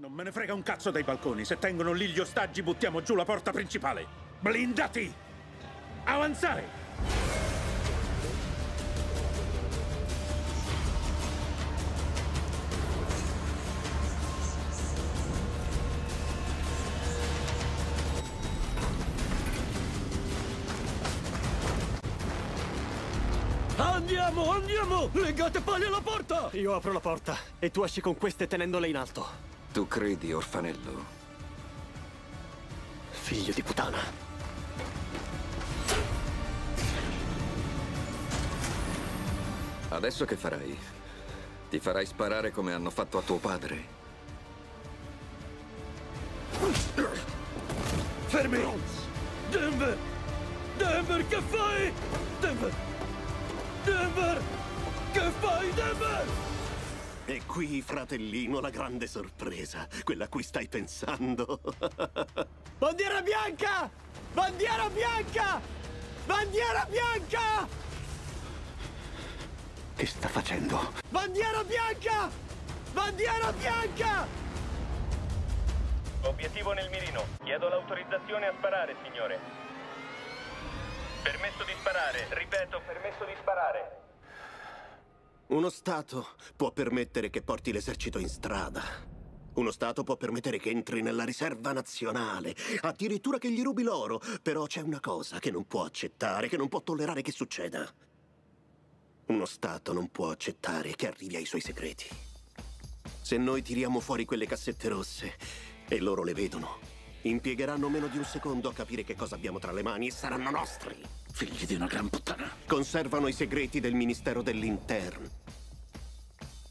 Non me ne frega un cazzo dei balconi. Se tengono lì gli ostaggi, buttiamo giù la porta principale. Blindati! Avanzare! Andiamo, andiamo! Legate pali alla porta! Io apro la porta e tu esci con queste tenendole in alto. Tu credi, orfanello? Figlio di puttana. Adesso che farai? Ti farai sparare come hanno fatto a tuo padre? Fermi! Denver! Denver, che fai? Denver! Denver! Che fai, Denver? E qui, fratellino, la grande sorpresa, quella a cui stai pensando. Bandiera bianca! Bandiera bianca! Bandiera bianca! che sta facendo? Bandiera bianca! Bandiera bianca! Obiettivo nel mirino. Chiedo l'autorizzazione a sparare, signore. Permesso di sparare. Ripeto, permesso di sparare. Uno Stato può permettere che porti l'esercito in strada. Uno Stato può permettere che entri nella riserva nazionale, addirittura che gli rubi l'oro. Però c'è una cosa che non può accettare, che non può tollerare che succeda. Uno Stato non può accettare che arrivi ai suoi segreti. Se noi tiriamo fuori quelle cassette rosse e loro le vedono, impiegheranno meno di un secondo a capire che cosa abbiamo tra le mani e saranno nostri. Figli di una gran puttana. Conservano i segreti del Ministero dell'Interno,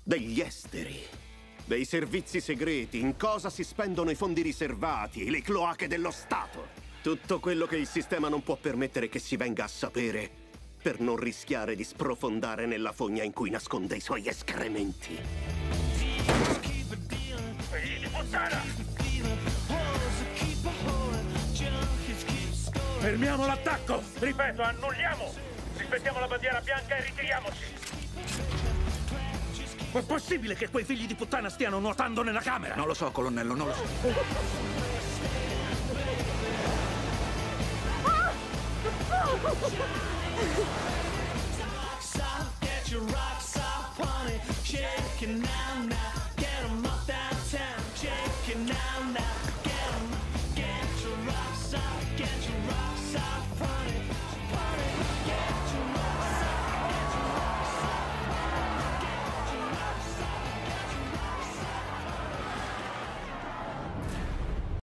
degli esteri, dei servizi segreti, in cosa si spendono i fondi riservati, le cloache dello Stato. Tutto quello che il sistema non può permettere che si venga a sapere per non rischiare di sprofondare nella fogna in cui nasconde i suoi escrementi. Figli di puttana! Fermiamo l'attacco! Ripeto, annulliamo! Rispettiamo la bandiera bianca e ritiriamoci! È possibile che quei figli di puttana stiano nuotando nella camera? Non lo so, colonnello, non lo so. Shaking now.